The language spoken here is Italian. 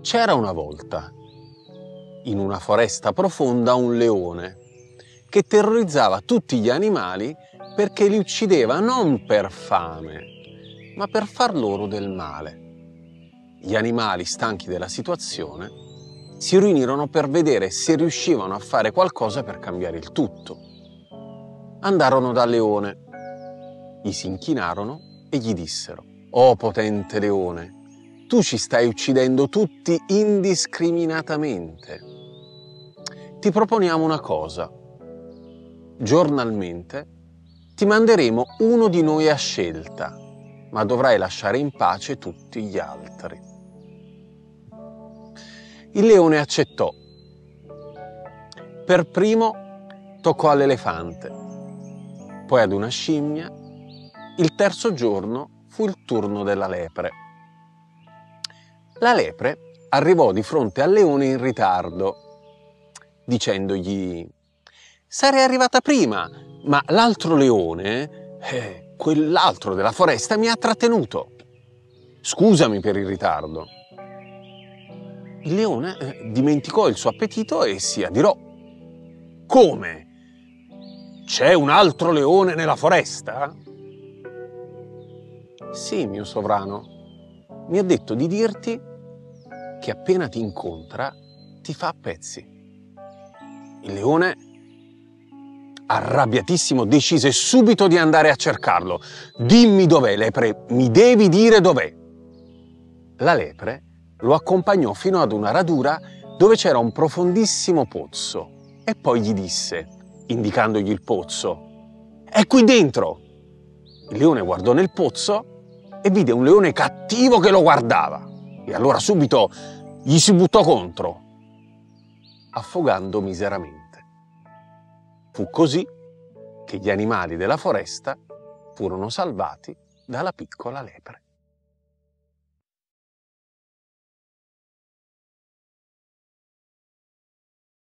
C'era una volta, in una foresta profonda, un leone che terrorizzava tutti gli animali perché li uccideva non per fame, ma per far loro del male. Gli animali, stanchi della situazione, si riunirono per vedere se riuscivano a fare qualcosa per cambiare il tutto. Andarono dal leone, gli si inchinarono e gli dissero, Oh potente leone, tu ci stai uccidendo tutti indiscriminatamente. Ti proponiamo una cosa. Giornalmente ti manderemo uno di noi a scelta, ma dovrai lasciare in pace tutti gli altri. Il leone accettò. Per primo toccò all'elefante, poi ad una scimmia. Il terzo giorno fu il turno della lepre. La lepre arrivò di fronte al leone in ritardo, dicendogli sarei arrivata prima, ma l'altro leone, eh, quell'altro della foresta, mi ha trattenuto. Scusami per il ritardo. Il leone eh, dimenticò il suo appetito e si adirò. Come? C'è un altro leone nella foresta? Sì, mio sovrano. Mi ha detto di dirti che appena ti incontra ti fa a pezzi. Il leone, arrabbiatissimo, decise subito di andare a cercarlo. Dimmi dov'è, lepre, mi devi dire dov'è. La lepre lo accompagnò fino ad una radura dove c'era un profondissimo pozzo e poi gli disse, indicandogli il pozzo, è qui dentro. Il leone guardò nel pozzo e vide un leone cattivo che lo guardava. E allora subito gli si buttò contro, affogando miseramente. Fu così che gli animali della foresta furono salvati dalla piccola lepre.